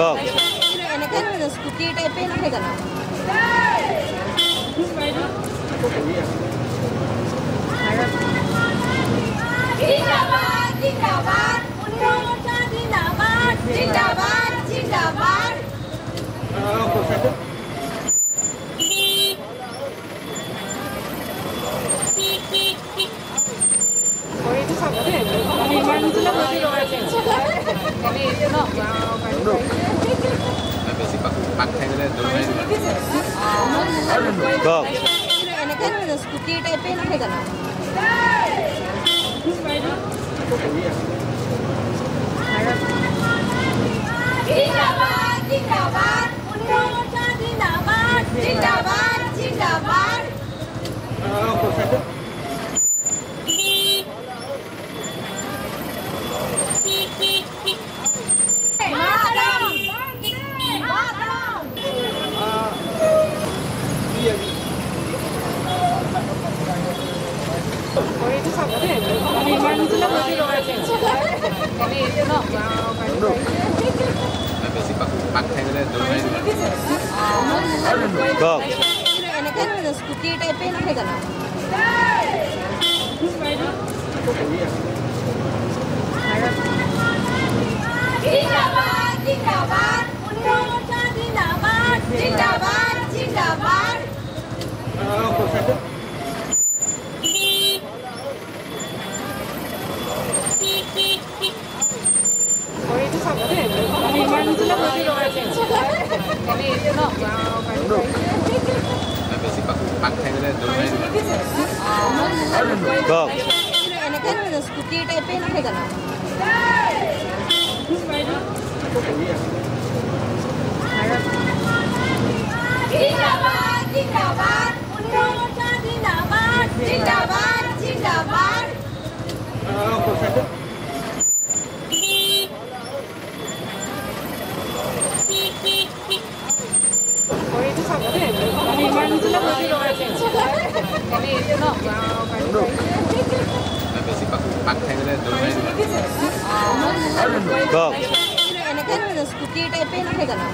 দিব কওক এনেকে স্কুটি টাইপে নহয় জানো জিন্দাবাদ জিন্দাবাদ উন্নয়ন জিন্দাবাদ জিন্দাবাদ জিন্দাবাদ বেছি পাক পাক খাই গ'লে দৌৰ মাৰি দিব কওক এনেকে স্কুটি টাইপে নহয় জানো এনেকে স্কুটি টাইপে নহয় জানো জিন্দাবাদ জিন্দাবাদ উন্নয়ন জিন্দাবাদ জিন্দাবাদ জিন্দাবাদ স্কুটি টাইপে জানো জিন্দাবাদ জিন্দাবাদ উন্নয়ন জিন্দাবাদ জিন্দাবাদ জিন্দাবাদ বেছি পাক পাক খাই গ'লে দৌৰ মাৰি দিব কওক এনেকে স্কুটি টাইপে নহয় জানো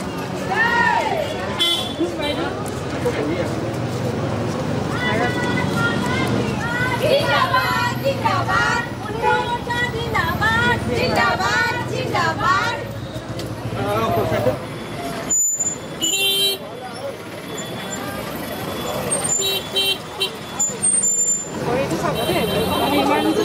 জিন্দাবাদ জিন্দাবাদ জিন্দাবাদ জিন্দাবাদ জিন্দাবাদ